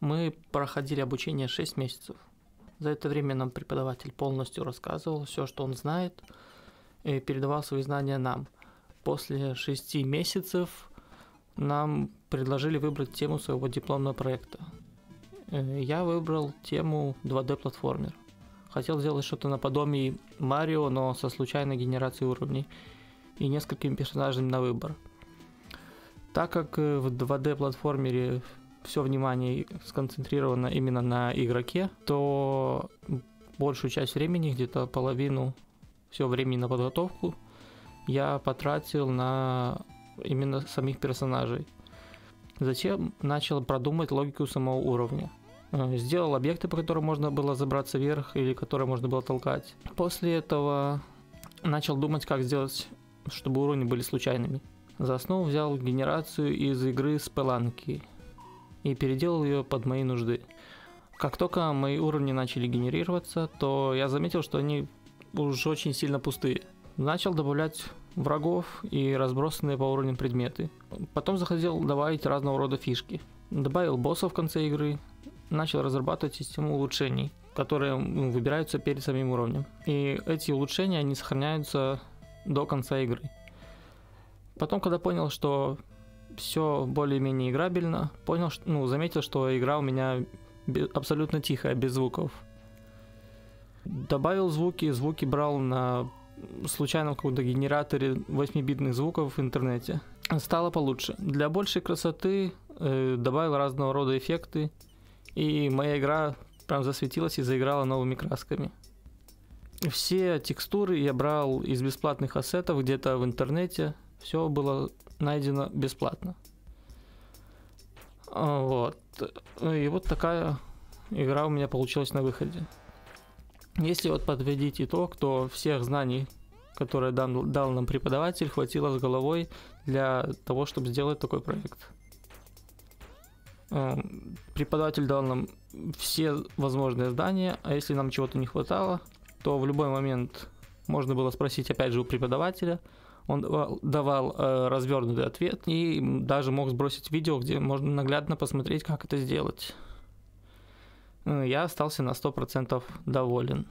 Мы проходили обучение 6 месяцев. За это время нам преподаватель полностью рассказывал все, что он знает, и передавал свои знания нам. После шести месяцев нам предложили выбрать тему своего дипломного проекта. Э, Я выбрал тему 2D-платформер. Хотел сделать что-то наподобие Марио, но со случайной генерацией уровней и несколькими персонажами на выбор. Так как э, в 2D-платформере все внимание сконцентрировано именно на игроке, то большую часть времени, где-то половину все времени на подготовку, я потратил на именно самих персонажей. Затем начал продумать логику самого уровня. Э, Сделал объекты, по которым можно было забраться вверх или которые можно было толкать. После этого начал думать, как сделать, чтобы уровни были случайными. За основу взял генерацию из игры Spelunky и переделал ее под мои нужды. Как только мои уровни начали генерироваться, то я заметил, что они уж очень сильно пустые. Начал добавлять врагов и разбросанные по уровням предметы. Потом захотел добавить разного рода фишки. Добавил босса в конце игры, начал разрабатывать систему улучшений, которые выбираются перед самим уровнем. И эти улучшения, они сохраняются до конца игры. Потом, когда понял, что все более-менее играбельно, понял, что, ну, заметил, что игра у меня абсолютно тихая, без звуков. Добавил звуки, звуки брал на случайном каком-то генераторе 8-битных звуков в интернете. Стало получше. Для большей красоты э, добавил разного рода эффекты, и моя игра прям засветилась и заиграла новыми красками. Все текстуры я брал из бесплатных ассетов где-то в интернете. Все было найдено бесплатно. А, Вот. И вот такая игра у меня получилась на выходе. Если вот подводить итог, то всех знаний, которые дал, дал нам преподаватель, хватило с головой для того, чтобы сделать такой проект. Эм, Преподаватель дал нам все возможные знания, а если нам чего-то не хватало, то в любой момент можно было спросить опять же у преподавателя. Он давал, э, развернутый ответ и даже мог сбросить видео, где можно наглядно посмотреть, как это сделать. Э, Я остался на 100% доволен.